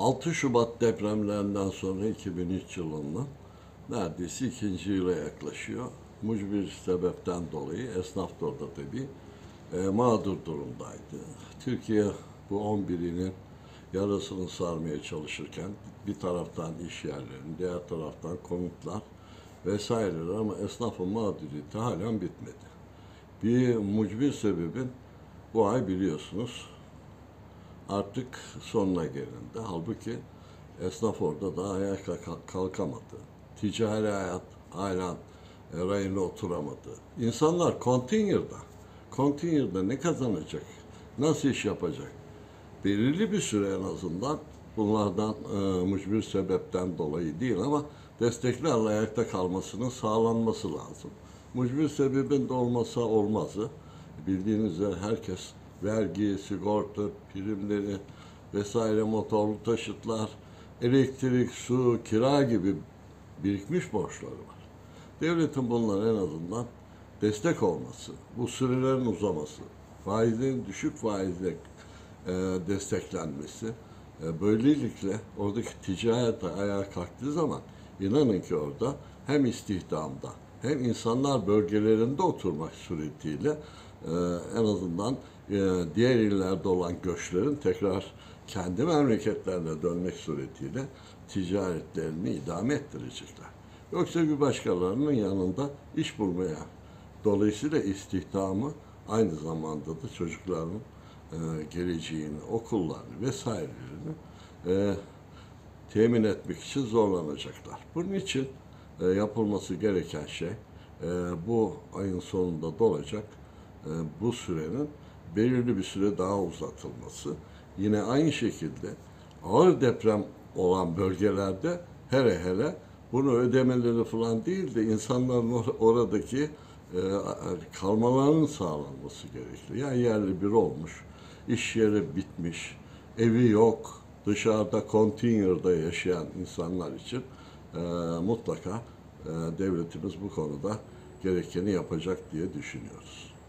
6 Şubat depremlerinden sonra 2003 yılının neredeyse ikinci yıla yaklaşıyor. Mucbir sebepten dolayı esnaf da orada tabii e, mağdur durumdaydı. Türkiye bu 11'inin yarasını sarmaya çalışırken bir taraftan iş yerlerini, diğer taraftan konutlar vesaireler ama esnafın mağduriyeti halen bitmedi. Bir mucbir sebebin bu ay biliyorsunuz artık sonuna gelindi. Halbuki esnaf orada da ayağa kalk- kalkamadı. Ticari hayat hala rayına oturamadı. İnsanlar konteynerda, konteynerda ne kazanacak? Nasıl iş yapacak? Belirli bir süre en azından bunlardan e, mücbir sebepten dolayı değil ama desteklerle ayakta kalmasının sağlanması lazım. Mücbir sebebin de olmasa olmazı. Bildiğiniz üzere herkes vergi, sigorta, primleri vesaire motorlu taşıtlar, elektrik, su, kira gibi birikmiş borçları var. Devletin bunlara en azından destek olması, bu sürelerin uzaması, faizlerin düşük faizle e, desteklenmesi, e, böylelikle oradaki ticaret ayağa kalktığı zaman inanın ki orada hem istihdamda hem insanlar bölgelerinde oturmak suretiyle e, en azından e, diğer illerde olan göçlerin tekrar kendi memleketlerine dönmek suretiyle ticaretlerini idame ettirecekler. Yoksa bir başkalarının yanında iş bulmaya, dolayısıyla istihdamı aynı zamanda da çocukların e, geleceğini, okullarını vesairelerini e, temin etmek için zorlanacaklar. Bunun için e, yapılması gereken şey e, bu ayın sonunda dolacak e, bu sürenin belirli bir süre daha uzatılması. Yine aynı şekilde ağır deprem olan bölgelerde hele hele bunu ödemeleri falan değil de insanların or- oradaki kalmalarının sağlanması gerekiyor. Yani yerli bir olmuş, iş yeri bitmiş, evi yok, dışarıda konteynerda yaşayan insanlar için mutlaka e, devletimiz bu konuda gerekeni yapacak diye düşünüyoruz.